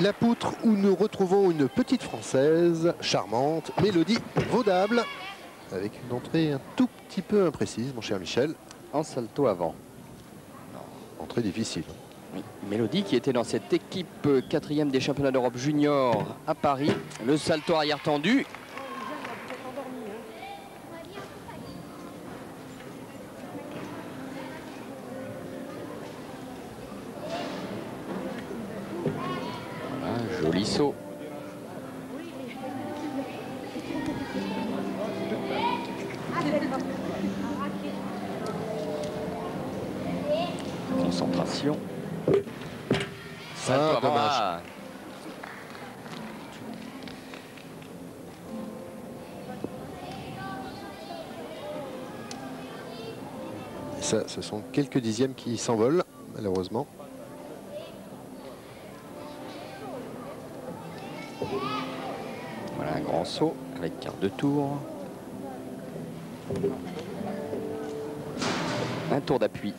la poutre où nous retrouvons une petite française charmante, Mélodie Vaudable, avec une entrée un tout petit peu imprécise, mon cher Michel. En salto avant. Entrée difficile. Oui. Mélodie qui était dans cette équipe euh, quatrième des championnats d'Europe junior à Paris. Le salto arrière tendu. Joli saut. Concentration. Salto Ah, dommage. Ça, ce sont quelques dixièmes qui s'envolent, malheureusement. Voilà un grand saut avec quart de tour. Un tour d'appui.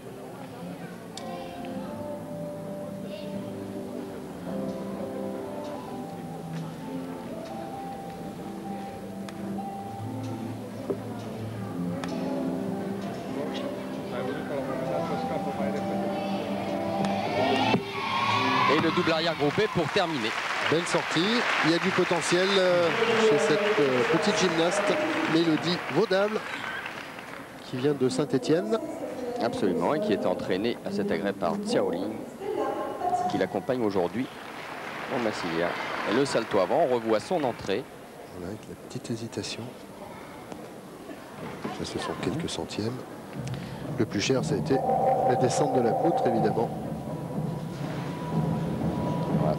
Et le double arrière groupé pour terminer. Belle sortie. Il y a du potentiel euh, chez cette euh, petite gymnaste, Mélodie Vaudable, qui vient de Saint-Étienne. Absolument, et qui est entraîné à cet agrès par Xiaoling, qui l'accompagne aujourd'hui en Massilia. Et le salto avant, on revoit son entrée. Voilà, avec la petite hésitation. Ça, ce sont quelques centièmes. Le plus cher, ça a été la descente de la poutre, évidemment.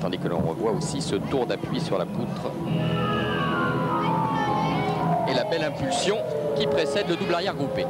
Tandis que l'on revoit aussi ce tour d'appui sur la poutre. Et la belle impulsion qui précède le double arrière groupé.